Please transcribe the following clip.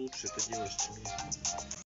лучше это делаешь чем я.